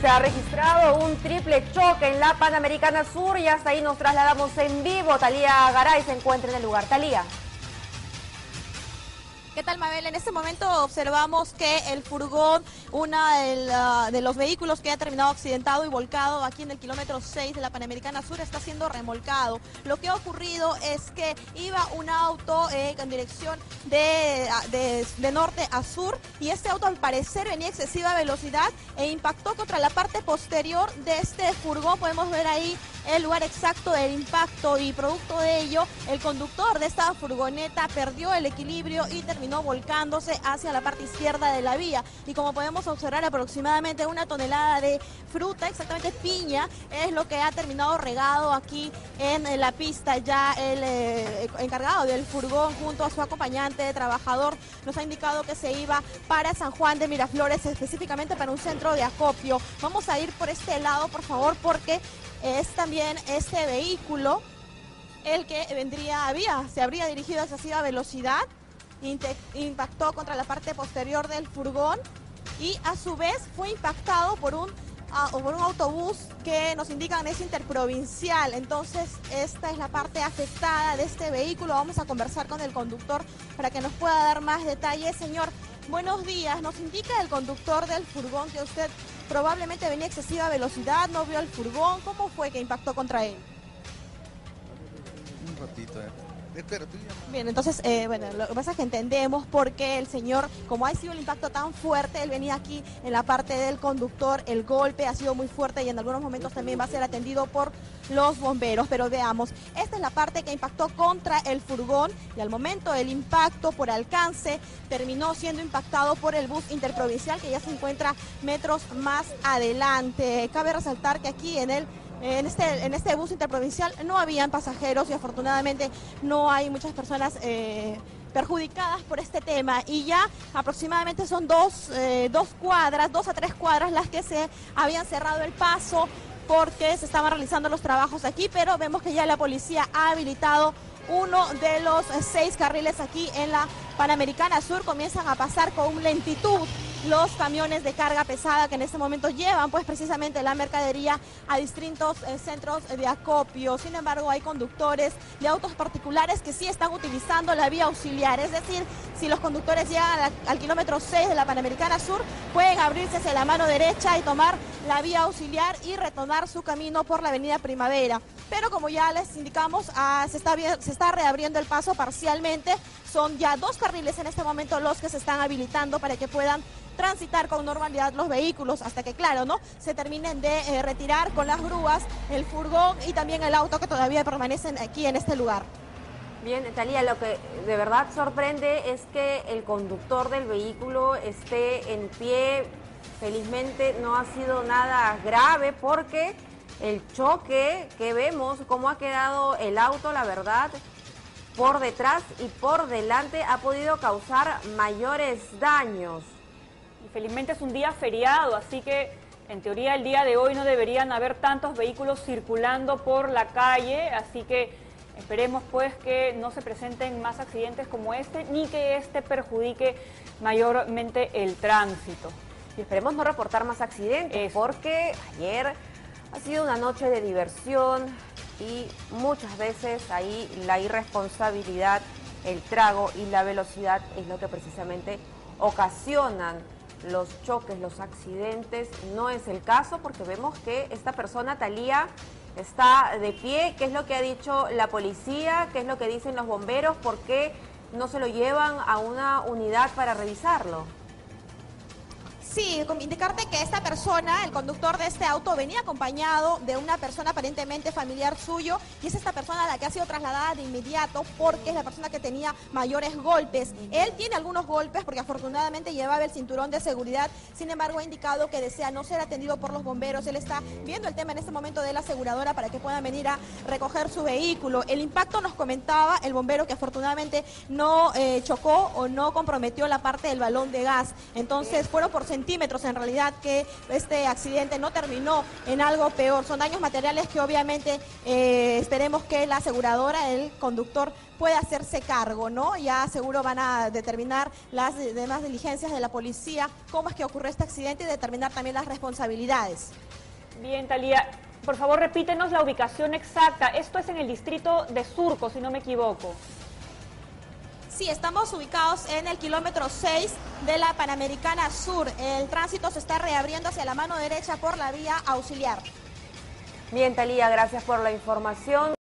Se ha registrado un triple choque en la Panamericana Sur y hasta ahí nos trasladamos en vivo. Talía Garay se encuentra en el lugar. Talía. ¿Qué tal, Mabel? En este momento observamos que el furgón, uno de los vehículos que ha terminado accidentado y volcado aquí en el kilómetro 6 de la Panamericana Sur, está siendo remolcado. Lo que ha ocurrido es que iba un auto eh, en dirección de, de, norte a sur y este auto al parecer venía a excesiva velocidad e impactó contra la parte posterior de este furgón. Podemos ver ahí el lugar exacto del impacto y producto de ello, el conductor de esta furgoneta perdió el equilibrio y terminó volcándose hacia la parte izquierda de la vía. Y como podemos observar, aproximadamente una tonelada de fruta, exactamente piña, es lo que ha terminado regado aquí en la pista. Ya el eh, encargado del furgón junto a su acompañante de trabajador nos ha indicado que se iba para San Juan de Miraflores, específicamente para un centro de acopio. Vamos a ir por este lado, por favor, porque es también este vehículo el que vendría, había, se habría dirigido a excesiva velocidad, impactó contra la parte posterior del furgón y a su vez fue impactado por un, ah, por un autobús que nos indican es interprovincial. Entonces, esta es la parte afectada de este vehículo. Vamos a conversar con el conductor para que nos pueda dar más detalles. Señor, buenos días. Nos indica el conductor del furgón que usted probablemente venía a excesiva velocidad, no vio el furgón. ¿Cómo fue que impactó contra él? Un ratito, eh. Bien, entonces, eh, bueno, lo que pasa es que entendemos por qué el señor, como ha sido un impacto tan fuerte, él venía aquí en la parte del conductor, el golpe ha sido muy fuerte y en algunos momentos también va a ser atendido por los bomberos. Pero veamos, esta es la parte que impactó contra el furgón y al momento del impacto por alcance terminó siendo impactado por el bus interprovincial que ya se encuentra metros más adelante. Cabe resaltar que aquí en el en este, en este bus interprovincial no habían pasajeros y afortunadamente no hay muchas personas eh, perjudicadas por este tema. Y ya aproximadamente son dos, eh, dos cuadras, dos a tres cuadras las que se habían cerrado el paso porque se estaban realizando los trabajos aquí, pero vemos que ya la policía ha habilitado uno de los seis carriles aquí en la Panamericana Sur, comienzan a pasar con lentitud los camiones de carga pesada que en este momento llevan pues precisamente la mercadería a distintos eh, centros de acopio. Sin embargo, hay conductores de autos particulares que sí están utilizando la vía auxiliar. Es decir, si los conductores llegan al kilómetro 6 de la Panamericana Sur, pueden abrirse hacia la mano derecha y tomar la vía auxiliar y retomar su camino por la avenida Primavera. Pero como ya les indicamos, ah, se, está, se está reabriendo el paso parcialmente. Son ya dos carriles en este momento los que se están habilitando para que puedan transitar con normalidad los vehículos hasta que, claro, ¿no? Se terminen de eh, retirar con las grúas el furgón y también el auto que todavía permanecen aquí en este lugar. Bien, Talía, lo que de verdad sorprende es que el conductor del vehículo esté en pie. Felizmente no ha sido nada grave porque el choque que vemos, cómo ha quedado el auto, la verdad, por detrás y por delante ha podido causar mayores daños felizmente es un día feriado, así que en teoría el día de hoy no deberían haber tantos vehículos circulando por la calle, así que esperemos pues que no se presenten más accidentes como este, ni que este perjudique mayormente el tránsito. Y esperemos no reportar más accidentes, porque ayer ha sido una noche de diversión y muchas veces ahí la irresponsabilidad, el trago y la velocidad es lo que precisamente ocasionan los choques, los accidentes. No es el caso porque vemos que esta persona, Talía, está de pie. ¿Qué es lo que ha dicho la policía? ¿Qué es lo que dicen los bomberos? ¿Por qué no se lo llevan a una unidad para revisarlo? Sí, indicarte que esta persona, el conductor de este auto, venía acompañado de una persona aparentemente familiar suyo y es esta persona la que ha sido trasladada de inmediato porque es la persona que tenía mayores golpes. Él tiene algunos golpes porque afortunadamente llevaba el cinturón de seguridad, sin embargo ha indicado que desea no ser atendido por los bomberos. Él está viendo el tema en este momento de la aseguradora para que puedan venir a recoger su vehículo. El impacto nos comentaba el bombero que afortunadamente no eh, chocó o no comprometió la parte del balón de gas. Entonces fueron por centímetros en realidad que este accidente no terminó en algo peor. Son daños materiales que obviamente eh, esperemos que la aseguradora, el conductor, pueda hacerse cargo, ¿no? Ya seguro van a determinar las demás diligencias de la policía, cómo es que ocurrió este accidente y determinar también las responsabilidades. Bien, Talía. Por favor, repítenos la ubicación exacta. Esto es en el distrito de Surco, si no me equivoco. Sí, estamos ubicados en el kilómetro 6 de la Panamericana Sur. El tránsito se está reabriendo hacia la mano derecha por la vía auxiliar. Bien, Talía, gracias por la información.